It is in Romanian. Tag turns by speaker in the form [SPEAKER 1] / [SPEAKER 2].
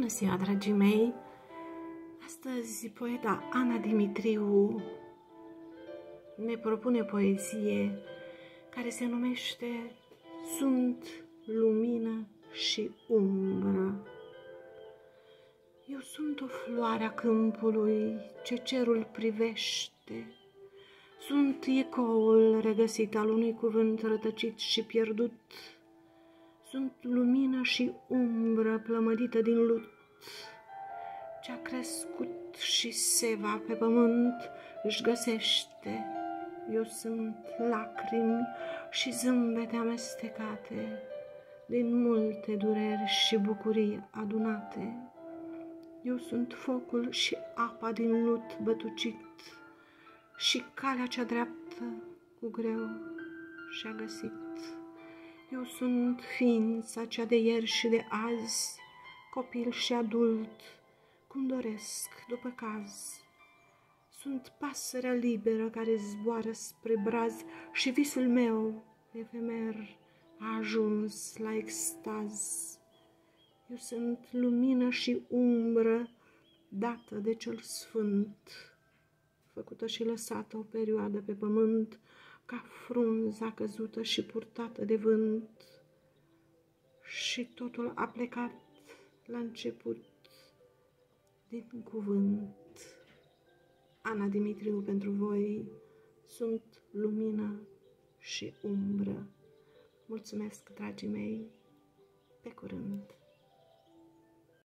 [SPEAKER 1] Bună ziua, dragii mei! Astăzi poeta Ana Dimitriu ne propune poezie care se numește Sunt lumină și umbră. Eu sunt o floare a câmpului ce cerul privește. Sunt ecoul regăsit al unui cuvânt rătăcit și pierdut sunt lumină și umbră plămădită din lut. Ce-a crescut și seva pe pământ își găsește. Eu sunt lacrimi și zâmbete amestecate din multe dureri și bucurii adunate. Eu sunt focul și apa din lut bătucit și calea cea dreaptă cu greu și-a găsit. Eu sunt ființa cea de ieri și de azi, copil și adult, cum doresc după caz. Sunt pasărea liberă care zboară spre braz și visul meu, efemer, a ajuns la extaz. Eu sunt lumină și umbră dată de cel sfânt, făcută și lăsată o perioadă pe pământ, ca frunza căzută și purtată de vânt. Și totul a plecat la început din cuvânt. Ana Dimitriu pentru voi sunt lumină și umbră. Mulțumesc, dragii mei, pe curând!